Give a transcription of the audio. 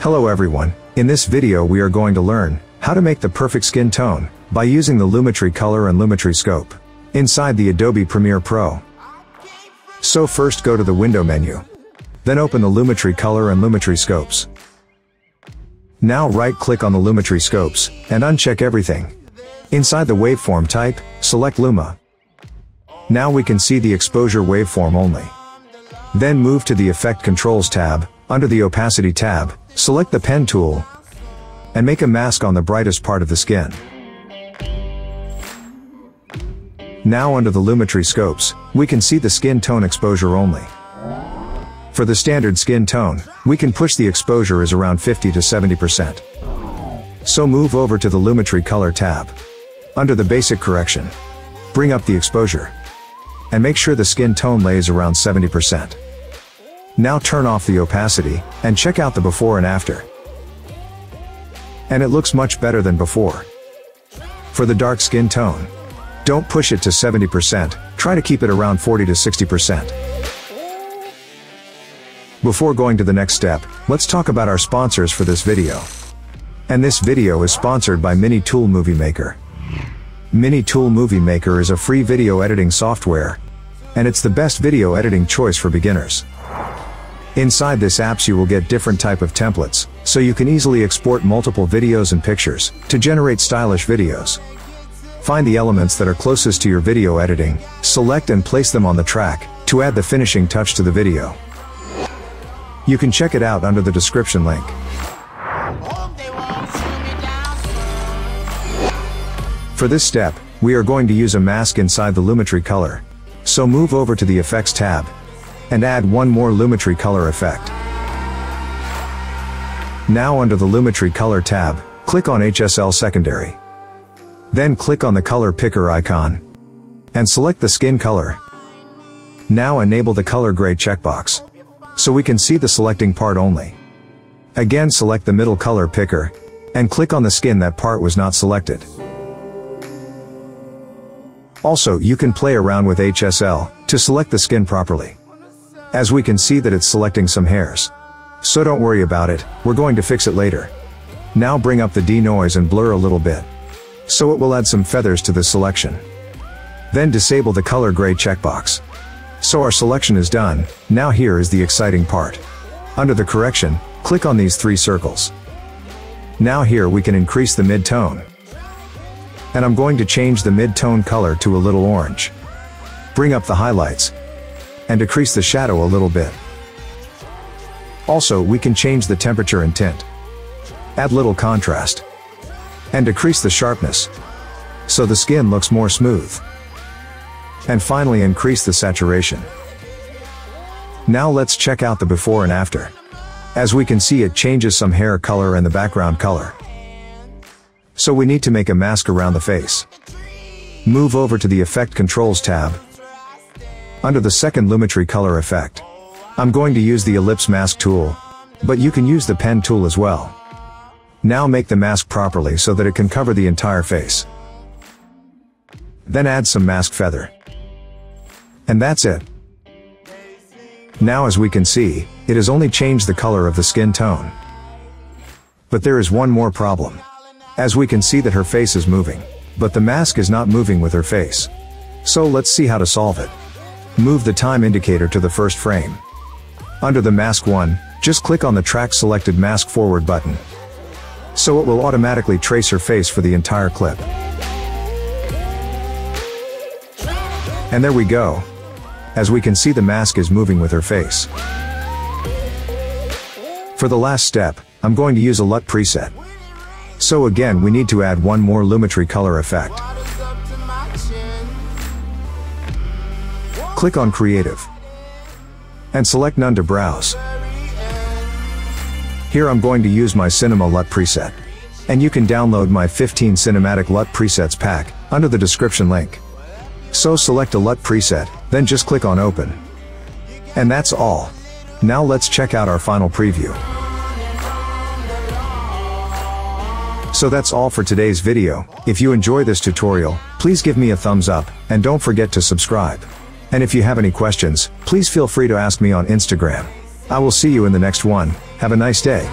Hello everyone, in this video we are going to learn how to make the perfect skin tone by using the Lumetri Color and Lumetri Scope inside the Adobe Premiere Pro. So first go to the window menu. Then open the Lumetri Color and Lumetri Scopes. Now right click on the Lumetri Scopes and uncheck everything. Inside the waveform type, select Luma. Now we can see the exposure waveform only. Then move to the Effect Controls tab, under the Opacity tab, select the Pen tool, and make a mask on the brightest part of the skin. Now under the Lumetri scopes, we can see the skin tone exposure only. For the standard skin tone, we can push the exposure is around 50 to 70%. So move over to the Lumetri color tab. Under the basic correction, bring up the exposure. And make sure the skin tone lays around 70%. Now turn off the opacity, and check out the before and after. And it looks much better than before. For the dark skin tone, don't push it to 70%, try to keep it around 40 to 60%. Before going to the next step, let's talk about our sponsors for this video. And this video is sponsored by Mini Tool Movie Maker. Mini Tool Movie Maker is a free video editing software, and it's the best video editing choice for beginners. Inside this apps you will get different type of templates, so you can easily export multiple videos and pictures, to generate stylish videos. Find the elements that are closest to your video editing, select and place them on the track, to add the finishing touch to the video. You can check it out under the description link. For this step, we are going to use a mask inside the Lumetri color. So move over to the Effects tab, and add one more Lumetri color effect. Now under the Lumetri color tab, click on HSL secondary. Then click on the color picker icon. And select the skin color. Now enable the color grade checkbox. So we can see the selecting part only. Again select the middle color picker. And click on the skin that part was not selected. Also you can play around with HSL, to select the skin properly. As we can see that it's selecting some hairs. So don't worry about it, we're going to fix it later. Now bring up the denoise and blur a little bit. So it will add some feathers to the selection. Then disable the color grade checkbox. So our selection is done, now here is the exciting part. Under the correction, click on these three circles. Now here we can increase the mid-tone. And I'm going to change the mid-tone color to a little orange. Bring up the highlights, and decrease the shadow a little bit. Also, we can change the temperature and tint. Add little contrast. And decrease the sharpness. So the skin looks more smooth. And finally increase the saturation. Now let's check out the before and after. As we can see it changes some hair color and the background color. So we need to make a mask around the face. Move over to the Effect Controls tab, under the second Lumetri color effect. I'm going to use the ellipse mask tool, but you can use the pen tool as well. Now make the mask properly so that it can cover the entire face. Then add some mask feather. And that's it. Now as we can see, it has only changed the color of the skin tone. But there is one more problem. As we can see that her face is moving, but the mask is not moving with her face. So let's see how to solve it. Move the time indicator to the first frame. Under the mask 1, just click on the track selected mask forward button. So it will automatically trace her face for the entire clip. And there we go. As we can see the mask is moving with her face. For the last step, I'm going to use a LUT preset. So again we need to add one more Lumetri color effect. Click on Creative. And select None to browse. Here I'm going to use my Cinema LUT preset. And you can download my 15 Cinematic LUT presets pack, under the description link. So select a LUT preset, then just click on Open. And that's all. Now let's check out our final preview. So that's all for today's video. If you enjoy this tutorial, please give me a thumbs up, and don't forget to subscribe. And if you have any questions, please feel free to ask me on Instagram. I will see you in the next one. Have a nice day.